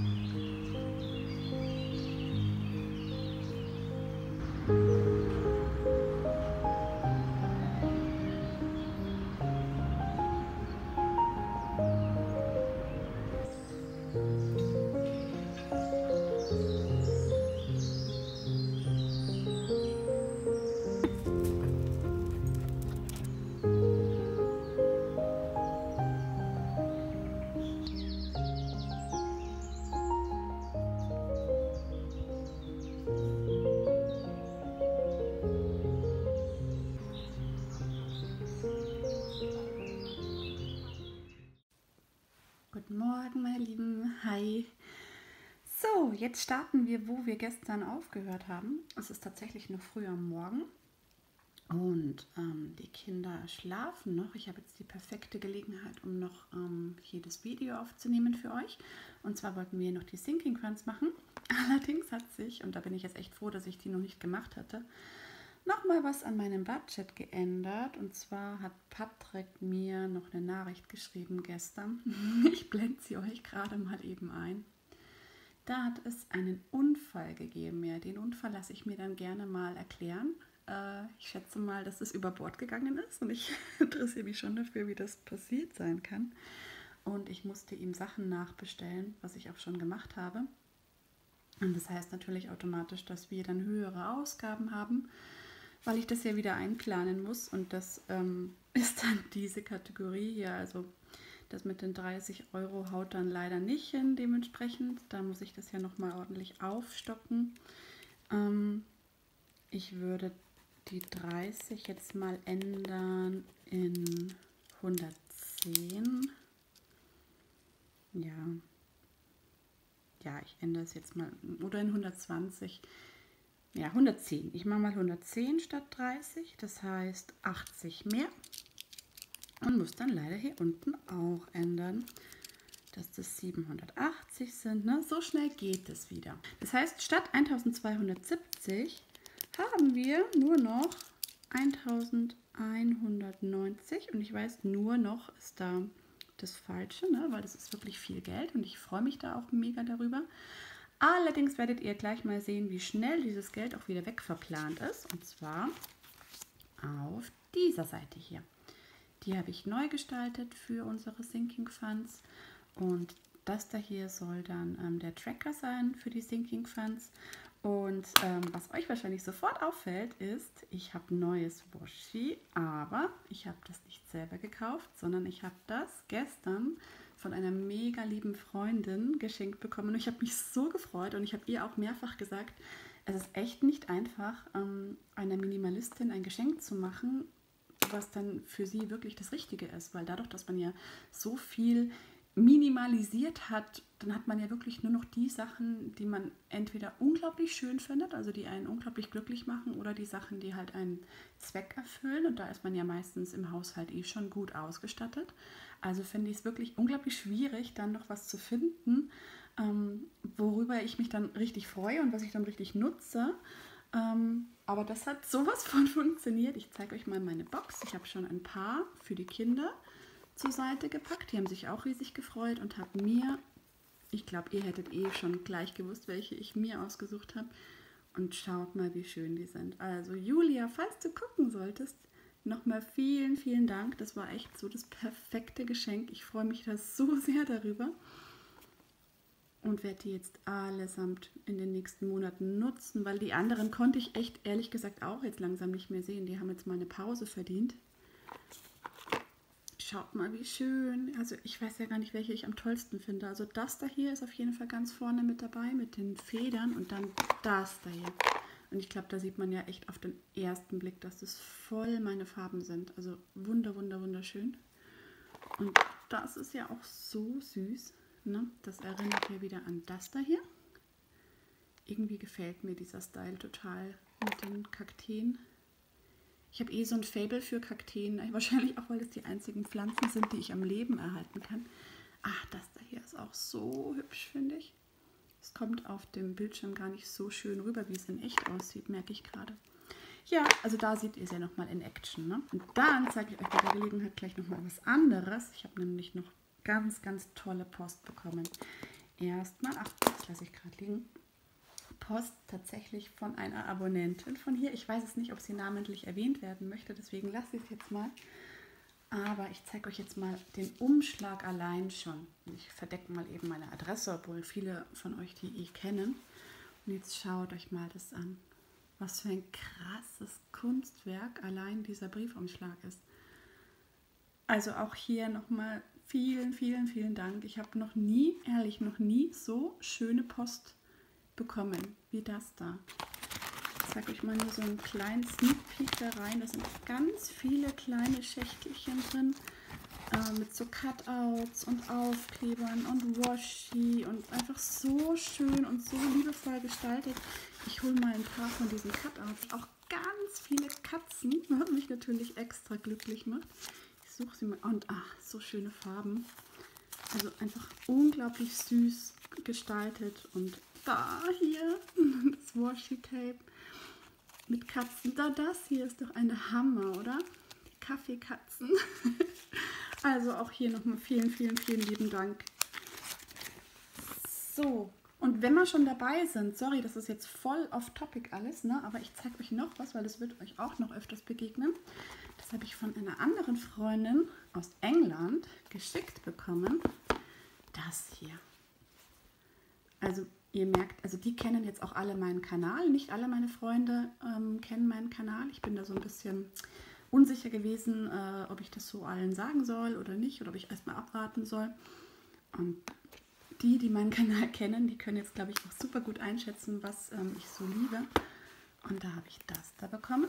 Mm-hmm. Guten Morgen, meine Lieben. Hi. So, jetzt starten wir, wo wir gestern aufgehört haben. Es ist tatsächlich noch früh am Morgen und ähm, die Kinder schlafen noch. Ich habe jetzt die perfekte Gelegenheit, um noch ähm, das Video aufzunehmen für euch. Und zwar wollten wir noch die Sinking Crunch machen. Allerdings hat sich, und da bin ich jetzt echt froh, dass ich die noch nicht gemacht hatte, nochmal was an meinem Budget geändert. Und zwar hat Patrick mir noch eine Nachricht geschrieben gestern. Ich blende sie euch gerade mal eben ein. Da hat es einen Unfall gegeben. Ja, den Unfall lasse ich mir dann gerne mal erklären. Äh, ich schätze mal, dass es über Bord gegangen ist und ich interessiere mich schon dafür, wie das passiert sein kann. Und ich musste ihm Sachen nachbestellen, was ich auch schon gemacht habe. Und das heißt natürlich automatisch, dass wir dann höhere Ausgaben haben weil ich das ja wieder einplanen muss. Und das ähm, ist dann diese Kategorie hier. Also das mit den 30 Euro haut dann leider nicht hin dementsprechend. Da muss ich das ja nochmal ordentlich aufstocken. Ähm, ich würde die 30 jetzt mal ändern in 110. Ja. Ja, ich ändere es jetzt mal. Oder in 120 ja, 110. Ich mache mal 110 statt 30, das heißt 80 mehr. Und muss dann leider hier unten auch ändern, dass das 780 sind. Ne? So schnell geht es wieder. Das heißt, statt 1270 haben wir nur noch 1190 und ich weiß, nur noch ist da das Falsche, ne? weil das ist wirklich viel Geld und ich freue mich da auch mega darüber. Allerdings werdet ihr gleich mal sehen, wie schnell dieses Geld auch wieder wegverplant ist. Und zwar auf dieser Seite hier. Die habe ich neu gestaltet für unsere Sinking Funds. Und das da hier soll dann ähm, der Tracker sein für die Sinking Funds. Und ähm, was euch wahrscheinlich sofort auffällt, ist, ich habe neues Washi, aber ich habe das nicht selber gekauft, sondern ich habe das gestern von einer mega lieben Freundin geschenkt bekommen. Und ich habe mich so gefreut und ich habe ihr auch mehrfach gesagt, es ist echt nicht einfach, ähm, einer Minimalistin ein Geschenk zu machen, was dann für sie wirklich das Richtige ist. Weil dadurch, dass man ja so viel minimalisiert hat, dann hat man ja wirklich nur noch die Sachen, die man entweder unglaublich schön findet, also die einen unglaublich glücklich machen, oder die Sachen, die halt einen Zweck erfüllen. Und da ist man ja meistens im Haushalt eh schon gut ausgestattet. Also finde ich es wirklich unglaublich schwierig, dann noch was zu finden, ähm, worüber ich mich dann richtig freue und was ich dann richtig nutze. Ähm, aber das hat sowas von funktioniert. Ich zeige euch mal meine Box. Ich habe schon ein paar für die Kinder zur Seite gepackt. Die haben sich auch riesig gefreut und haben mir, ich glaube, ihr hättet eh schon gleich gewusst, welche ich mir ausgesucht habe. Und schaut mal, wie schön die sind. Also Julia, falls du gucken solltest, Nochmal vielen, vielen Dank. Das war echt so das perfekte Geschenk. Ich freue mich da so sehr darüber und werde die jetzt allesamt in den nächsten Monaten nutzen, weil die anderen konnte ich echt ehrlich gesagt auch jetzt langsam nicht mehr sehen. Die haben jetzt mal eine Pause verdient. Schaut mal, wie schön. Also ich weiß ja gar nicht, welche ich am tollsten finde. Also das da hier ist auf jeden Fall ganz vorne mit dabei mit den Federn und dann das da hier. Und ich glaube, da sieht man ja echt auf den ersten Blick, dass das voll meine Farben sind. Also wunder, wunder, wunderschön. Und das ist ja auch so süß. Ne? Das erinnert ja wieder an das da hier. Irgendwie gefällt mir dieser Style total mit den Kakteen. Ich habe eh so ein Fable für Kakteen. Wahrscheinlich auch, weil das die einzigen Pflanzen sind, die ich am Leben erhalten kann. Ach, das da hier ist auch so hübsch, finde ich. Es kommt auf dem Bildschirm gar nicht so schön rüber, wie es in echt aussieht, merke ich gerade. Ja, also da seht ihr es ja nochmal in Action. Ne? Und dann zeige ich euch bei der Gelegenheit gleich nochmal was anderes. Ich habe nämlich noch ganz, ganz tolle Post bekommen. erstmal, ach, das lasse ich gerade liegen, Post tatsächlich von einer Abonnentin von hier. Ich weiß es nicht, ob sie namentlich erwähnt werden möchte, deswegen lasse ich es jetzt mal. Aber ich zeige euch jetzt mal den Umschlag allein schon. Ich verdecke mal eben meine Adresse, obwohl viele von euch die eh kennen. Und jetzt schaut euch mal das an. Was für ein krasses Kunstwerk allein dieser Briefumschlag ist. Also auch hier nochmal vielen, vielen, vielen Dank. Ich habe noch nie, ehrlich, noch nie so schöne Post bekommen wie das da. Ich zeige euch mal nur so einen kleinen Sneak Peek da rein. Da sind ganz viele kleine Schächtelchen drin äh, mit so Cutouts und Aufklebern und Washi und einfach so schön und so liebevoll gestaltet. Ich hole mal ein paar von diesen Cutouts. Auch ganz viele Katzen, was mich natürlich extra glücklich macht. Ich suche sie mal. Und ach, so schöne Farben. Also einfach unglaublich süß gestaltet und da hier das Washi-Tape mit Katzen. Da das hier ist doch eine Hammer, oder? Kaffeekatzen. also auch hier nochmal vielen, vielen, vielen lieben Dank. So, und wenn wir schon dabei sind, sorry, das ist jetzt voll off-topic alles, ne? aber ich zeige euch noch was, weil das wird euch auch noch öfters begegnen. Das habe ich von einer anderen Freundin aus England geschickt bekommen. Das hier. Also ihr merkt, also die kennen jetzt auch alle meinen Kanal. Nicht alle meine Freunde ähm, kennen meinen Kanal. Ich bin da so ein bisschen unsicher gewesen, äh, ob ich das so allen sagen soll oder nicht oder ob ich erstmal abwarten soll. Und die, die meinen Kanal kennen, die können jetzt, glaube ich, auch super gut einschätzen, was ähm, ich so liebe. Und da habe ich das da bekommen.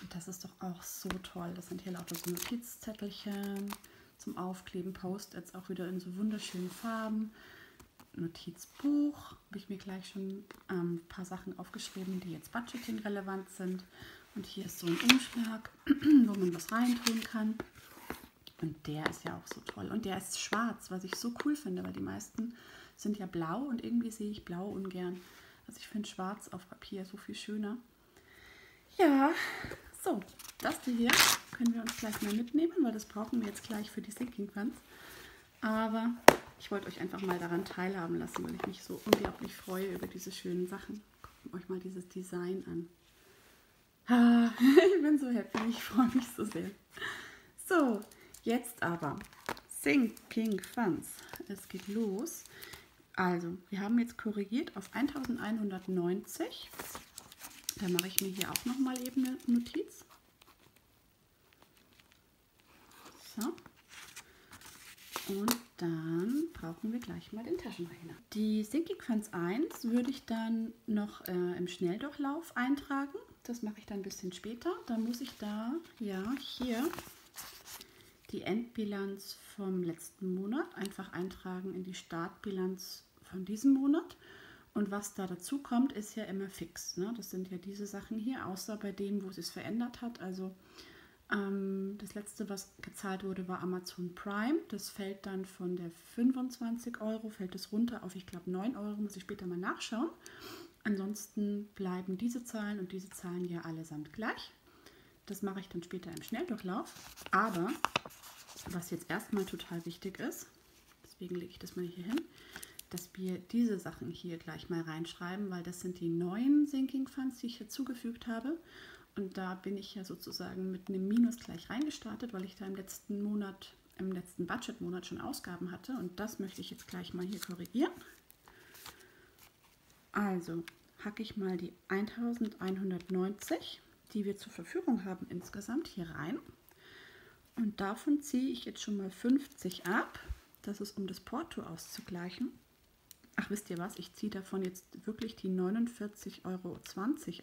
Und das ist doch auch so toll. Das sind hier lauter so Notizzettelchen zum Aufkleben, Post-its auch wieder in so wunderschönen Farben. Notizbuch habe ich mir gleich schon ähm, ein paar Sachen aufgeschrieben, die jetzt Budgeting relevant sind. Und hier ist so ein Umschlag, wo man was reintun kann. Und der ist ja auch so toll. Und der ist schwarz, was ich so cool finde, weil die meisten sind ja blau und irgendwie sehe ich blau ungern. Also ich finde schwarz auf Papier so viel schöner. Ja, so, das hier können wir uns gleich mal mitnehmen, weil das brauchen wir jetzt gleich für die Sinking Funds. Aber ich wollte euch einfach mal daran teilhaben lassen, weil ich mich so unglaublich freue über diese schönen Sachen. Guckt euch mal dieses Design an. Ah, ich bin so happy, ich freue mich so sehr. So, jetzt aber Sinking Funds. Es geht los. Also, wir haben jetzt korrigiert auf 1190. Da mache ich mir hier auch nochmal eben eine Notiz. So. Und dann brauchen wir gleich mal den Taschenrechner. Die Funds 1 würde ich dann noch äh, im Schnelldurchlauf eintragen. Das mache ich dann ein bisschen später. Dann muss ich da, ja, hier die Endbilanz vom letzten Monat einfach eintragen in die Startbilanz von diesem Monat. Und was da dazu kommt, ist ja immer fix. Ne? Das sind ja diese Sachen hier, außer bei dem, wo es sich verändert hat. Also ähm, das letzte, was gezahlt wurde, war Amazon Prime. Das fällt dann von der 25 Euro, fällt es runter auf, ich glaube, 9 Euro, muss ich später mal nachschauen. Ansonsten bleiben diese Zahlen und diese Zahlen ja allesamt gleich. Das mache ich dann später im Schnelldurchlauf. Aber was jetzt erstmal total wichtig ist, deswegen lege ich das mal hier hin, dass wir diese Sachen hier gleich mal reinschreiben, weil das sind die neuen Sinking Funds, die ich hinzugefügt habe. Und da bin ich ja sozusagen mit einem Minus gleich reingestartet, weil ich da im letzten Monat, im letzten Budgetmonat schon Ausgaben hatte. Und das möchte ich jetzt gleich mal hier korrigieren. Also hacke ich mal die 1190, die wir zur Verfügung haben insgesamt, hier rein. Und davon ziehe ich jetzt schon mal 50 ab. Das ist, um das Porto auszugleichen. Ach, wisst ihr was? Ich ziehe davon jetzt wirklich die 49,20 Euro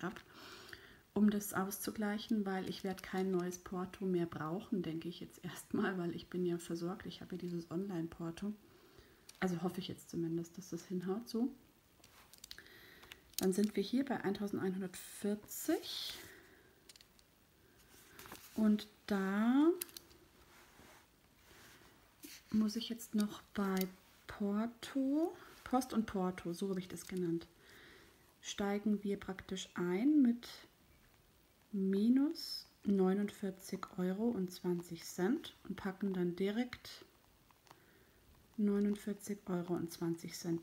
ab um das auszugleichen, weil ich werde kein neues Porto mehr brauchen, denke ich jetzt erstmal, weil ich bin ja versorgt. Ich habe ja dieses Online-Porto. Also hoffe ich jetzt zumindest, dass das hinhaut so. Dann sind wir hier bei 1140. Und da muss ich jetzt noch bei Porto, Post und Porto, so habe ich das genannt, steigen wir praktisch ein mit minus 49 Euro und 20 Cent und packen dann direkt 49,20 Euro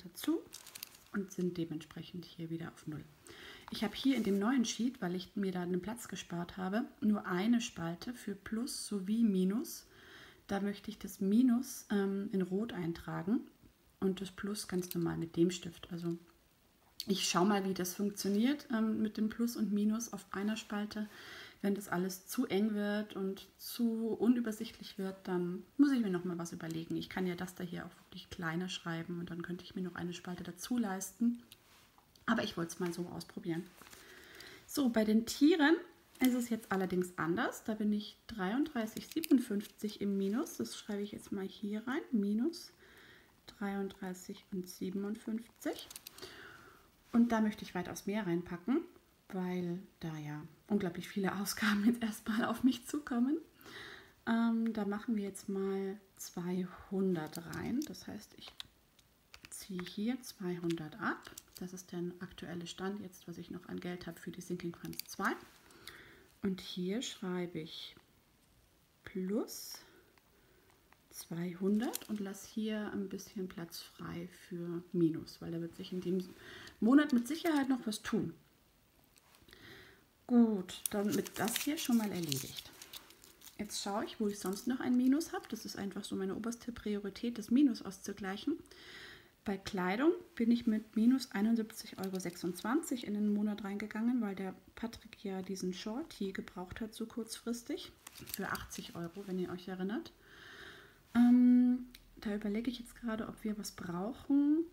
dazu und sind dementsprechend hier wieder auf Null. Ich habe hier in dem neuen Sheet, weil ich mir da einen Platz gespart habe, nur eine Spalte für Plus sowie Minus. Da möchte ich das Minus ähm, in Rot eintragen und das Plus ganz normal mit dem Stift. Also ich schaue mal, wie das funktioniert ähm, mit dem Plus und Minus auf einer Spalte. Wenn das alles zu eng wird und zu unübersichtlich wird, dann muss ich mir noch mal was überlegen. Ich kann ja das da hier auch wirklich kleiner schreiben und dann könnte ich mir noch eine Spalte dazu leisten. Aber ich wollte es mal so ausprobieren. So, bei den Tieren ist es jetzt allerdings anders. Da bin ich 33,57 im Minus. Das schreibe ich jetzt mal hier rein. Minus 33 und 57. Und da möchte ich weitaus mehr reinpacken, weil da ja unglaublich viele Ausgaben jetzt erstmal auf mich zukommen. Ähm, da machen wir jetzt mal 200 rein. Das heißt, ich ziehe hier 200 ab. Das ist der aktuelle Stand jetzt, was ich noch an Geld habe für die Sinking Funds 2. Und hier schreibe ich plus 200 und lasse hier ein bisschen Platz frei für Minus, weil da wird sich in dem Monat mit Sicherheit noch was tun. Gut, damit das hier schon mal erledigt. Jetzt schaue ich, wo ich sonst noch ein Minus habe. Das ist einfach so meine oberste Priorität, das Minus auszugleichen. Bei Kleidung bin ich mit minus 71,26 Euro in den Monat reingegangen, weil der Patrick ja diesen Shorty gebraucht hat, so kurzfristig. Für 80 Euro, wenn ihr euch erinnert. Ähm, da überlege ich jetzt gerade, ob wir was brauchen.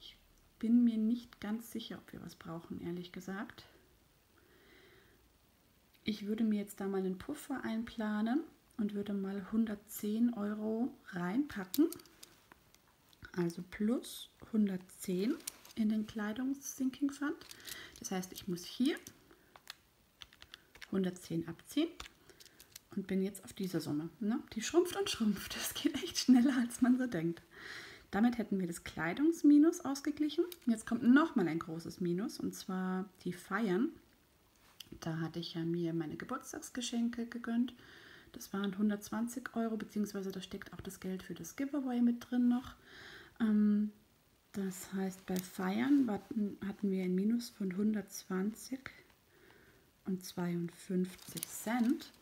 Ich bin mir nicht ganz sicher, ob wir was brauchen, ehrlich gesagt. Ich würde mir jetzt da mal einen Puffer einplanen und würde mal 110 Euro reinpacken also plus 110 in den Kleidungssinking Fund. Das heißt, ich muss hier 110 abziehen und bin jetzt auf dieser Summe. Ne? Die schrumpft und schrumpft. Das geht echt schneller, als man so denkt. Damit hätten wir das Kleidungsminus ausgeglichen. Jetzt kommt nochmal ein großes Minus und zwar die Feiern. Da hatte ich ja mir meine Geburtstagsgeschenke gegönnt. Das waren 120 Euro, beziehungsweise da steckt auch das Geld für das Giveaway mit drin noch. Ähm, das heißt, bei Feiern hatten wir ein Minus von 120 und 52 Cent.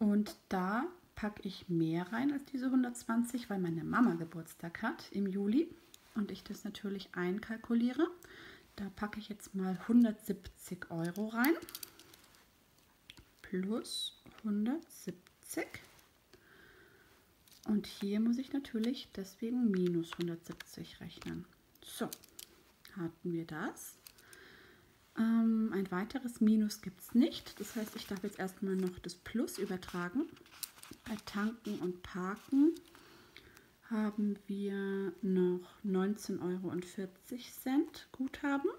Und da packe ich mehr rein als diese 120, weil meine Mama Geburtstag hat im Juli und ich das natürlich einkalkuliere. Da packe ich jetzt mal 170 Euro rein plus 170. Und hier muss ich natürlich deswegen minus 170 rechnen. So, hatten wir das. Ähm, ein weiteres Minus gibt es nicht. Das heißt, ich darf jetzt erstmal noch das Plus übertragen. Bei Tanken und Parken haben wir noch 19,40 Euro Guthaben.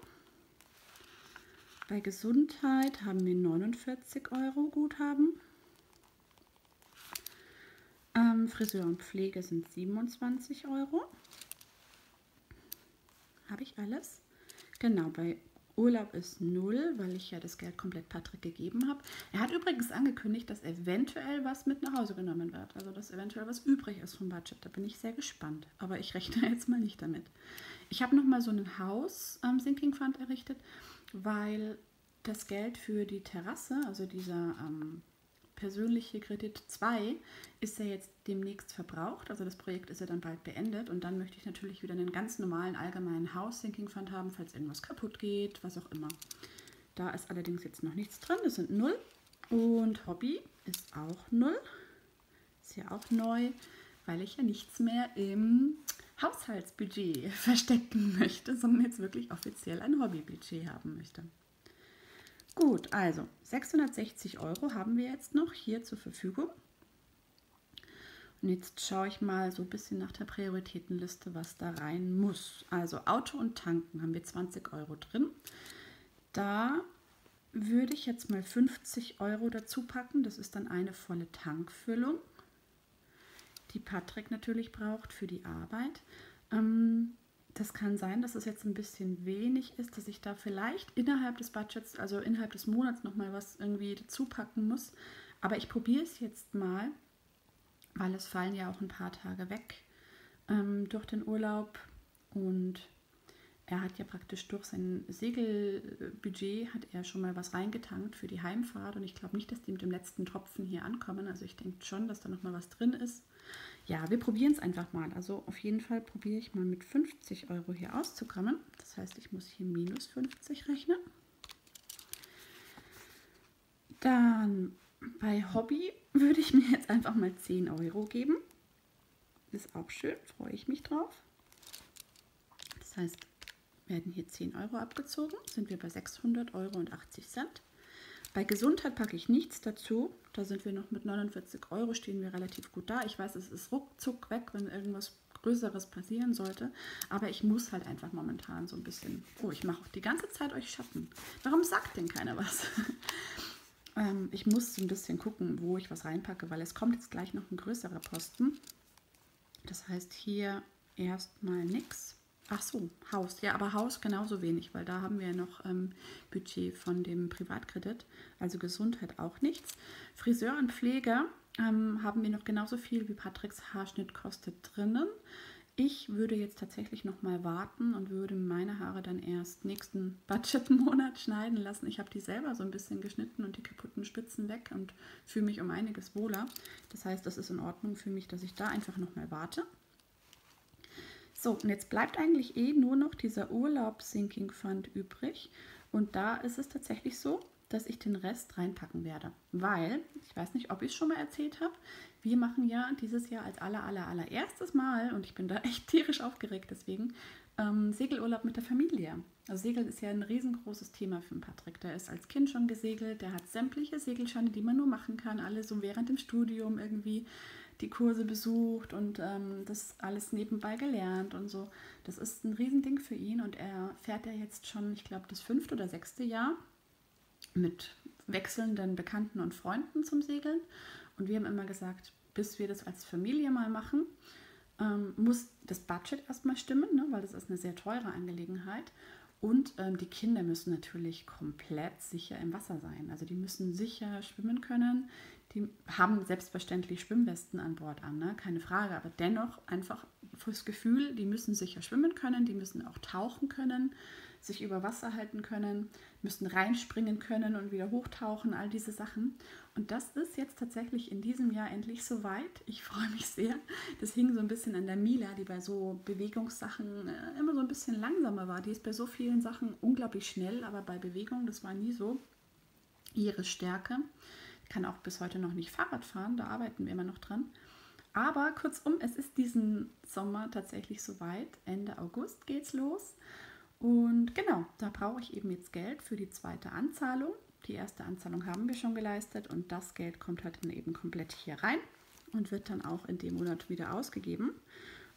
Bei Gesundheit haben wir 49 Euro Guthaben. Ähm, Friseur und Pflege sind 27 Euro. Habe ich alles? Genau, bei Urlaub ist 0, weil ich ja das Geld komplett Patrick gegeben habe. Er hat übrigens angekündigt, dass eventuell was mit nach Hause genommen wird. Also, dass eventuell was übrig ist vom Budget. Da bin ich sehr gespannt. Aber ich rechne jetzt mal nicht damit. Ich habe nochmal so ein Haus am ähm, Sinking Fund errichtet, weil das Geld für die Terrasse, also dieser ähm, persönliche Kredit 2 ist ja jetzt demnächst verbraucht. Also das Projekt ist ja dann bald beendet und dann möchte ich natürlich wieder einen ganz normalen allgemeinen House Sinking Fund haben, falls irgendwas kaputt geht, was auch immer. Da ist allerdings jetzt noch nichts drin, das sind 0. Und Hobby ist auch 0. Ist ja auch neu, weil ich ja nichts mehr im Haushaltsbudget verstecken möchte, sondern jetzt wirklich offiziell ein Hobbybudget haben möchte. Gut, also 660 Euro haben wir jetzt noch hier zur Verfügung. Und jetzt schaue ich mal so ein bisschen nach der Prioritätenliste, was da rein muss. Also Auto und Tanken haben wir 20 Euro drin. Da würde ich jetzt mal 50 Euro dazu packen. Das ist dann eine volle Tankfüllung, die Patrick natürlich braucht für die Arbeit. Ähm, das kann sein, dass es jetzt ein bisschen wenig ist, dass ich da vielleicht innerhalb des Budgets, also innerhalb des Monats nochmal was irgendwie dazu packen muss. Aber ich probiere es jetzt mal, weil es fallen ja auch ein paar Tage weg. ähm, durch den Urlaub und er hat ja praktisch durch sein Segelbudget hat er schon mal was reingetankt für die Heimfahrt und ich glaube nicht, dass die mit dem letzten Tropfen hier ankommen. Also ich denke schon, dass da noch mal was drin ist. Ja, wir probieren es einfach mal. Also auf jeden Fall probiere ich mal mit 50 Euro hier auszukommen. Das heißt, ich muss hier minus 50 rechnen. Dann bei Hobby würde ich mir jetzt einfach mal 10 Euro geben. Ist auch schön, freue ich mich drauf. Das heißt, werden hier 10 Euro abgezogen, sind wir bei 600 Euro und 80 Cent. Bei Gesundheit packe ich nichts dazu. Da sind wir noch mit 49 Euro, stehen wir relativ gut da. Ich weiß, es ist ruckzuck weg, wenn irgendwas Größeres passieren sollte. Aber ich muss halt einfach momentan so ein bisschen... Oh, ich mache auch die ganze Zeit euch Schatten. Warum sagt denn keiner was? ähm, ich muss so ein bisschen gucken, wo ich was reinpacke, weil es kommt jetzt gleich noch ein größerer Posten. Das heißt hier erstmal nichts. Ach so, Haus. Ja, aber Haus genauso wenig, weil da haben wir ja noch ähm, Budget von dem Privatkredit. Also Gesundheit auch nichts. Friseur und Pfleger ähm, haben wir noch genauso viel wie Patricks Haarschnitt kostet drinnen. Ich würde jetzt tatsächlich noch mal warten und würde meine Haare dann erst nächsten Budgetmonat schneiden lassen. Ich habe die selber so ein bisschen geschnitten und die kaputten Spitzen weg und fühle mich um einiges wohler. Das heißt, das ist in Ordnung für mich, dass ich da einfach noch mal warte. So, und jetzt bleibt eigentlich eh nur noch dieser Urlaub-Sinking Fund übrig. Und da ist es tatsächlich so, dass ich den Rest reinpacken werde. Weil, ich weiß nicht, ob ich es schon mal erzählt habe, wir machen ja dieses Jahr als aller, aller, allererstes Mal, und ich bin da echt tierisch aufgeregt deswegen, ähm, Segelurlaub mit der Familie. Also Segeln ist ja ein riesengroßes Thema für den Patrick. Der ist als Kind schon gesegelt, der hat sämtliche Segelscheine, die man nur machen kann, alle so während dem Studium irgendwie die Kurse besucht und ähm, das alles nebenbei gelernt und so. Das ist ein Riesending für ihn und er fährt ja jetzt schon, ich glaube, das fünfte oder sechste Jahr mit wechselnden Bekannten und Freunden zum Segeln. Und wir haben immer gesagt, bis wir das als Familie mal machen, ähm, muss das Budget erstmal stimmen, ne, weil das ist eine sehr teure Angelegenheit. Und ähm, die Kinder müssen natürlich komplett sicher im Wasser sein. Also die müssen sicher schwimmen können. Die haben selbstverständlich Schwimmwesten an Bord an, ne? keine Frage. Aber dennoch einfach fürs Gefühl, die müssen sicher schwimmen können, die müssen auch tauchen können, sich über Wasser halten können, müssen reinspringen können und wieder hochtauchen, all diese Sachen. Und das ist jetzt tatsächlich in diesem Jahr endlich soweit. Ich freue mich sehr. Das hing so ein bisschen an der Mila, die bei so Bewegungssachen äh, immer so ein bisschen langsamer war. Die ist bei so vielen Sachen unglaublich schnell, aber bei Bewegung, das war nie so ihre Stärke kann auch bis heute noch nicht Fahrrad fahren, da arbeiten wir immer noch dran. Aber kurzum, es ist diesen Sommer tatsächlich soweit. Ende August geht's los. Und genau, da brauche ich eben jetzt Geld für die zweite Anzahlung. Die erste Anzahlung haben wir schon geleistet und das Geld kommt halt dann eben komplett hier rein und wird dann auch in dem Monat wieder ausgegeben.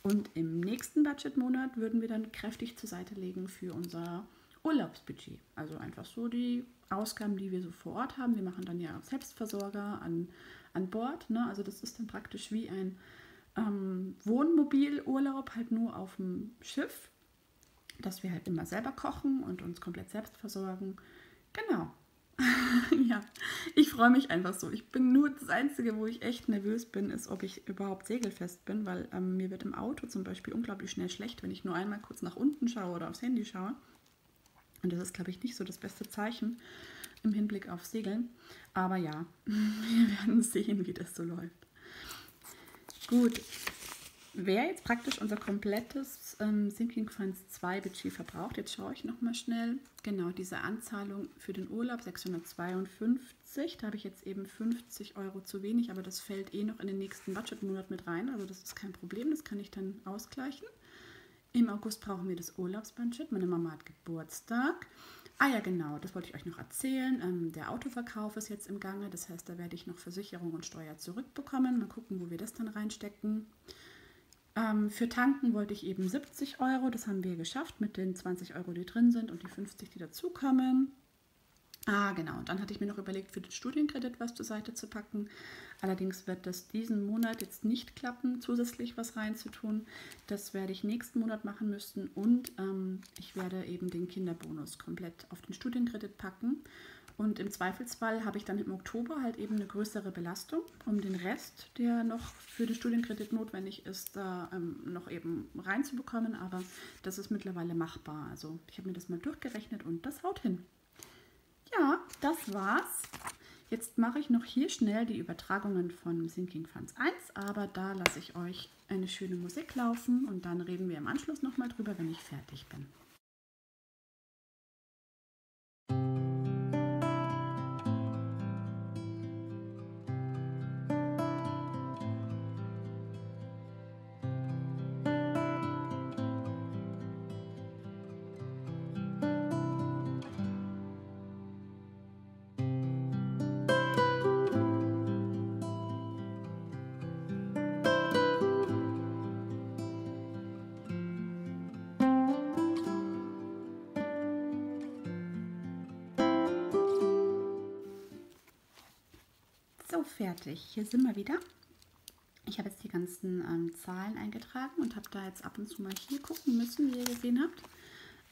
Und im nächsten Budgetmonat würden wir dann kräftig zur Seite legen für unser Urlaubsbudget. Also einfach so die Ausgaben, die wir so vor Ort haben. Wir machen dann ja Selbstversorger an, an Bord. Ne? Also das ist dann praktisch wie ein ähm, Wohnmobilurlaub, halt nur auf dem Schiff, dass wir halt immer selber kochen und uns komplett selbst versorgen. Genau. ja, ich freue mich einfach so. Ich bin nur das Einzige, wo ich echt nervös bin, ist, ob ich überhaupt segelfest bin, weil ähm, mir wird im Auto zum Beispiel unglaublich schnell schlecht, wenn ich nur einmal kurz nach unten schaue oder aufs Handy schaue. Und das ist, glaube ich, nicht so das beste Zeichen im Hinblick auf Segeln. Aber ja, wir werden sehen, wie das so läuft. Gut, wer jetzt praktisch unser komplettes ähm, Sinking Funds 2 Budget verbraucht, jetzt schaue ich nochmal schnell. Genau, diese Anzahlung für den Urlaub 652, da habe ich jetzt eben 50 Euro zu wenig, aber das fällt eh noch in den nächsten Budgetmonat mit rein, also das ist kein Problem, das kann ich dann ausgleichen. Im August brauchen wir das Urlaubsbudget. Meine Mama hat Geburtstag. Ah ja, genau, das wollte ich euch noch erzählen. Ähm, der Autoverkauf ist jetzt im Gange. Das heißt, da werde ich noch Versicherung und Steuer zurückbekommen. Mal gucken, wo wir das dann reinstecken. Ähm, für Tanken wollte ich eben 70 Euro. Das haben wir geschafft mit den 20 Euro, die drin sind und die 50, die dazukommen. Ah, genau. Und dann hatte ich mir noch überlegt, für den Studienkredit was zur Seite zu packen. Allerdings wird das diesen Monat jetzt nicht klappen, zusätzlich was reinzutun. Das werde ich nächsten Monat machen müssen und ähm, ich werde eben den Kinderbonus komplett auf den Studienkredit packen. Und im Zweifelsfall habe ich dann im Oktober halt eben eine größere Belastung, um den Rest, der noch für den Studienkredit notwendig ist, da ähm, noch eben reinzubekommen. Aber das ist mittlerweile machbar. Also ich habe mir das mal durchgerechnet und das haut hin. Ja, das war's. Jetzt mache ich noch hier schnell die Übertragungen von Sinking Funds 1, aber da lasse ich euch eine schöne Musik laufen und dann reden wir im Anschluss nochmal drüber, wenn ich fertig bin. Fertig. Hier sind wir wieder. Ich habe jetzt die ganzen ähm, Zahlen eingetragen und habe da jetzt ab und zu mal hier gucken müssen, wie ihr gesehen habt.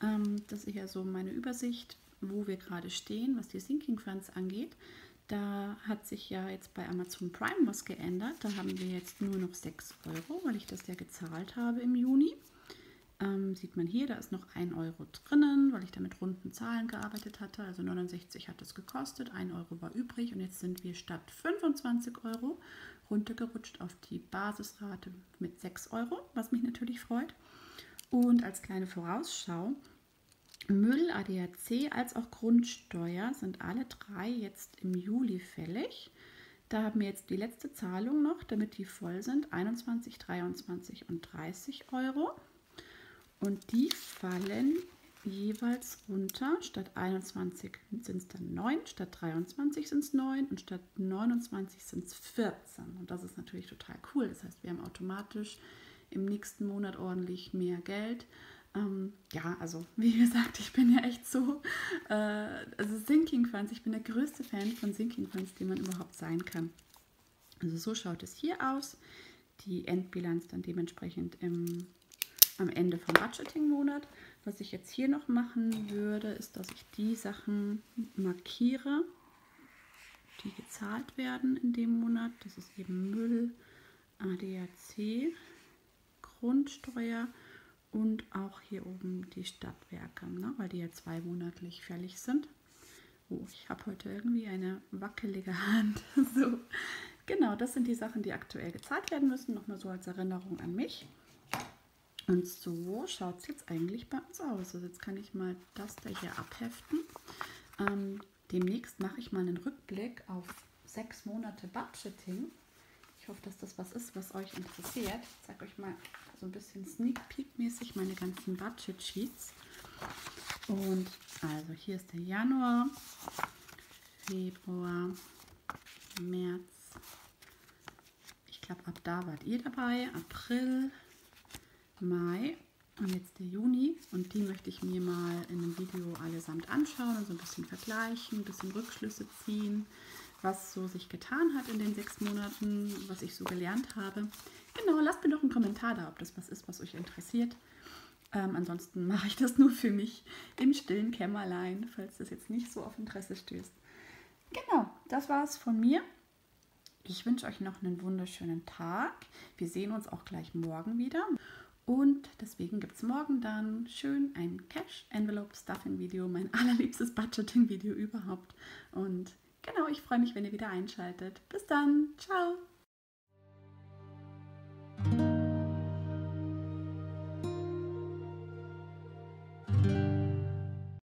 Ähm, das ist ja so meine Übersicht, wo wir gerade stehen, was die Sinking Funds angeht. Da hat sich ja jetzt bei Amazon Prime was geändert. Da haben wir jetzt nur noch 6 Euro, weil ich das ja gezahlt habe im Juni. Ähm, sieht man hier, da ist noch 1 Euro drinnen, weil ich da mit runden Zahlen gearbeitet hatte. Also 69 hat es gekostet, 1 Euro war übrig und jetzt sind wir statt 25 Euro runtergerutscht auf die Basisrate mit 6 Euro, was mich natürlich freut. Und als kleine Vorausschau, Müll, ADAC als auch Grundsteuer sind alle drei jetzt im Juli fällig. Da haben wir jetzt die letzte Zahlung noch, damit die voll sind, 21, 23 und 30 Euro. Und die fallen jeweils runter. Statt 21 sind es dann 9, statt 23 sind es 9 und statt 29 sind es 14. Und das ist natürlich total cool. Das heißt, wir haben automatisch im nächsten Monat ordentlich mehr Geld. Ähm, ja, also wie gesagt, ich bin ja echt so, äh, also Sinking Funds, ich bin der größte Fan von Sinking Funds, den man überhaupt sein kann. Also so schaut es hier aus. Die Endbilanz dann dementsprechend im am Ende vom Budgeting-Monat. Was ich jetzt hier noch machen würde, ist, dass ich die Sachen markiere, die gezahlt werden in dem Monat. Das ist eben Müll, ADAC, Grundsteuer und auch hier oben die Stadtwerke, ne, weil die ja zweimonatlich fällig sind. Oh, ich habe heute irgendwie eine wackelige Hand. so, genau, das sind die Sachen, die aktuell gezahlt werden müssen. Nochmal so als Erinnerung an mich. Und so schaut es jetzt eigentlich bei uns aus. Also jetzt kann ich mal das da hier abheften. Ähm, demnächst mache ich mal einen Rückblick auf sechs Monate Budgeting. Ich hoffe, dass das was ist, was euch interessiert. Ich zeige euch mal so ein bisschen Sneak Peek mäßig meine ganzen Budget Sheets. Und also hier ist der Januar, Februar, März. Ich glaube, ab da wart ihr dabei. April, Mai und jetzt der Juni und die möchte ich mir mal in einem Video allesamt anschauen und so ein bisschen vergleichen, ein bisschen Rückschlüsse ziehen, was so sich getan hat in den sechs Monaten, was ich so gelernt habe. Genau, lasst mir doch einen Kommentar da, ob das was ist, was euch interessiert. Ähm, ansonsten mache ich das nur für mich im stillen Kämmerlein, falls das jetzt nicht so auf Interesse stößt. Genau, das war es von mir. Ich wünsche euch noch einen wunderschönen Tag. Wir sehen uns auch gleich morgen wieder. Und deswegen gibt es morgen dann schön ein Cash Envelope Stuffing Video, mein allerliebstes Budgeting Video überhaupt. Und genau, ich freue mich, wenn ihr wieder einschaltet. Bis dann, ciao!